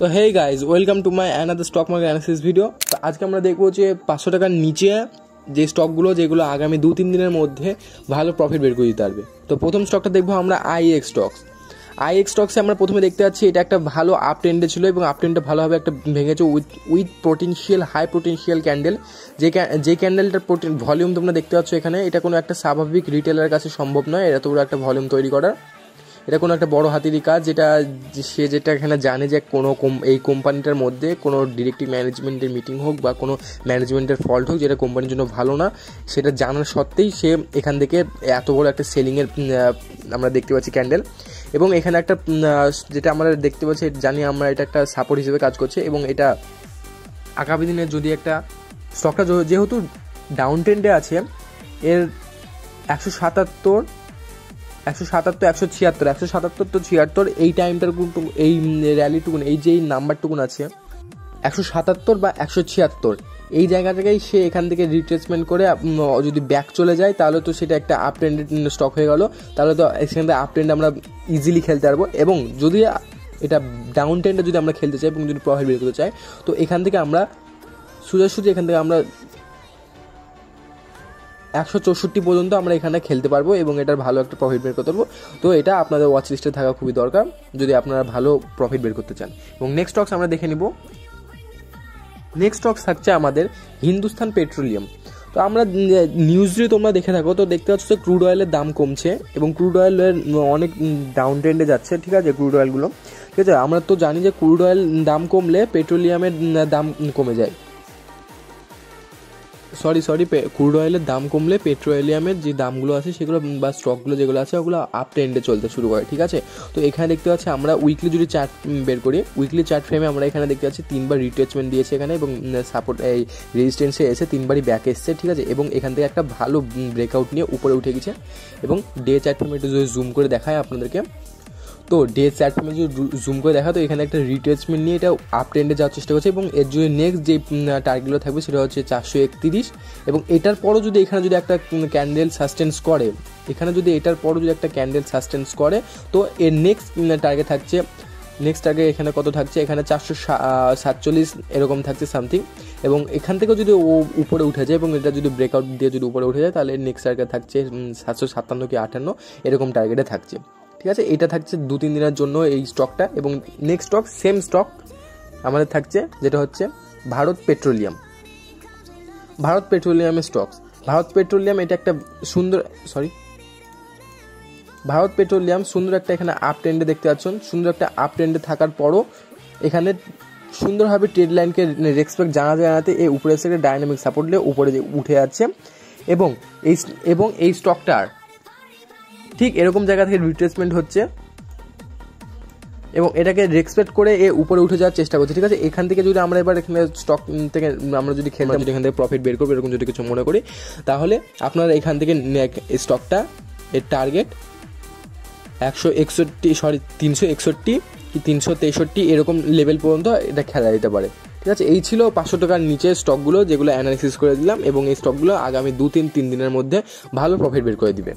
তো hey guys welcome to my another stock market analysis video তো আজকে আমরা দেখব যে পাঁচশো টাকার নিচে যে স্টকগুলো যেগুলো আগামী দু তিন দিনের মধ্যে ভালো প্রফিট বের করে দিতে পারবে। তো প্রথম স্টকটা দেখব আমরা আইএক্স স্টকস আইএক্স স্টকসে আমরা প্রথমে দেখতে পাচ্ছি এটা একটা ভালো আপ ট্রেন্ডে ছিল এবং আপ ট্রেন্ডটা ভালোভাবে একটা ভেঙেছে with with potential high potential candle যে যে ক্যান্ডেলটার ভলিউম তোমরা দেখতে পাচ্ছ এখানে, এটা কোনো একটা স্বাভাবিক রিটেলারের কাছে সম্ভব নয় এটা তো একটা ভলিউম তৈরি করার। এটা কোনো একটা বড় হাতিরই কাজ, যেটা সে যেটা এখানে জানে যে কোনো এই কোম্পানিটার মধ্যে কোনো ডিরেক্টিভ ম্যানেজমেন্টের মিটিং হোক বা কোনো ম্যানেজমেন্টের ফল্ট হোক, যেটা কোম্পানির জন্য ভালো না, সেটা জানার সত্ত্বেই সে এখান থেকে এত বড় একটা সেলিংয়ের আমরা দেখতে পাচ্ছি ক্যান্ডেল এবং এখানে একটা যেটা আমরা দেখতে পাচ্ছি, জানি আমরা এটা একটা সাপোর্ট হিসেবে কাজ করছে, এবং এটা আগামী দিনে যদি একটা স্টকটা যেহেতু ডাউন ট্রেন্ডে আছে, এর একশো সাতাত্তর একশো সাতাত্তর, একশো ছিয়াত্তর, একশো সাতাত্তর তো ছিয়াত্তর, এই টাইমটার এই র্যালিটুকুন এই যে নাম্বারটুকুন আছে, একশো সাতাত্তর বা একশো ছিয়াত্তর, এই জায়গা থেকেই সে এখান থেকে রিট্রেসমেন্ট করে যদি ব্যাক চলে যায়, তাহলে তো সেটা একটা আপ ট্রেন্ডেড স্টক হয়ে গেল, তাহলে তো সেখান থেকে আপ ট্রেন্ড আমরা ইজিলি খেলতে পারব, এবং যদি এটা ডাউন ট্রেন্ডে যদি আমরা খেলতে চাই, এবং যদি প্রফিট বের করতে চাই, তো এখান থেকে আমরা, সোজাসুজি এখান থেকে আমরা একশো চৌষট্টি পর্যন্ত আমরা এখানে খেলতে পারব এবং এটার ভালো একটা প্রফিট বের করতে পারব তো এটা আপনাদের ওয়াচ লিস্টে থাকা খুবই দরকার, যদি আপনারা ভালো প্রফিট বের করতে চান। এবং নেক্সট স্টকস আমরা দেখে নিব। নেক্সট স্টকস থাকছে আমাদের হিন্দুস্তান পেট্রোলিয়াম। তো আমরা নিউজে তোমরা দেখে থাকো, তো দেখতে পাচ্ছ যে ক্রুড অয়েলের দাম কমছে এবং ক্রুড অয়েলের অনেক ডাউন ট্রেন্ডে যাচ্ছে, ঠিক আছে ক্রুড অয়েলগুলো ঠিক আছে, আমরা তো জানি যে ক্রুড অয়েল দাম কমলে পেট্রোলিয়ামের দাম কমে যায়। সরি সরি ক্রুড অয়েলের দাম কমলে পেট্রোলিয়ামের যে দামগুলো আছে সেগুলো বা স্টকগুলো যেগুলো আছে, ওগুলো আপ ট্রেন্ডে চলতে শুরু করে, ঠিক আছে? তো এখানে দেখতে পাচ্ছি আমরা উইকলি যদি চার্ট বের করি উইকলি চার্ট ফ্রেমে আমরা এখানে দেখতে পাচ্ছি তিনবার রিটেচমেন্ট দিয়েছে এখানে এবং সাপোর্ট এই রেজিস্ট্যান্সে এসে তিনবারই ব্যাক এসছে, ঠিক আছে? এবং এখান থেকে একটা ভালো ব্রেকআউট নিয়ে উপরে উঠে গেছে এবং ডে চার্ট ফ্রেমে একটু যদি জুম করে দেখায় আপনাদেরকে তো ডে প্ল্যাটফর্মে যদি জুম করে দেখা, তো এখানে একটা রিট্রেসমেন্ট নিয়ে এটা আপ ট্রেন্ডে যাওয়ার চেষ্টা করছে। এবং এর যদি নেক্সট যে টার্গেটগুলো থাকবে, সেটা হচ্ছে চারশো একত্রিশ। এবং এটার পরও যদি এখানে যদি একটা ক্যান্ডেল সাস্টেন্স করে, এখানে যদি এটার পরও যদি একটা ক্যান্ডেল সাস্টেন্স করে, তো এর নেক্সট টার্গেট থাকছে নেক্সট টার্গেট এখানে কত থাকছে? এখানে চারশো সাতচল্লিশ এরকম থাকছে সামথিং এবং এখান থেকেও যদি ও উপরে উঠে যায়, এবং এটা যদি ব্রেকআউট দিয়ে যদি উপরে উঠে যায়, তাহলে নেক্সট টার্গেট থাকছে সাতশো সাতান্ন কি আটান্ন, এরকম টার্গেটে থাকছে। ঠিক আছে? এটা থাকছে দু, তিন দিনের জন্য এই স্টকটা এবং নেক্সট স্টক সেম স্টক আমাদের থাকছে, যেটা হচ্ছে ভারত পেট্রোলিয়াম। ভারত পেট্রোলিয়ামের স্টকস ভারত পেট্রোলিয়াম এটা একটা সুন্দর সরি ভারত পেট্রোলিয়াম সুন্দর একটা এখানে আপ ট্রেন্ডে দেখতে পাচ্ছেন। সুন্দর একটা আপ ট্রেন্ডে থাকার পরও এখানে সুন্দরভাবে ট্রেড লাইনকে রেসপেক্ট জানাতে জানাতে এই উপরে একটা ডাইনামিক সাপোর্ট দিয়ে উপরে উঠে যাচ্ছে। এবং এই এবং এই স্টকটার ঠিক এরকম জায়গা থেকে রিট্রেসমেন্ট হচ্ছে। এবং এটাকে রেসপেক্ট করে এ উপরে উঠে যাওয়ার চেষ্টা করছে, ঠিক আছে? এখান থেকে যদি আমরা এবার এখানে স্টক থেকে আমরা যদি খেলতে যদি এখান থেকে প্রফিট বের করব, এরকম যদি কিছু মনে করি, তাহলে আপনারা এখান থেকে স্টকটা এর টার্গেট একশো একষট্টি সরি তিনশো একষট্টি কি তিনশো তেষট্টি, এরকম লেভেল পর্যন্ত এটা খেলা যেতে পারে। ঠিক আছে? এই ছিল পাঁচশো টাকার নিচে স্টকগুলো যেগুলো অ্যানালিসিস করে দিলাম, এবং এই স্টকগুলো আগামী দু, তিন তিন দিনের মধ্যে ভালো প্রফিট বের করে দিবে।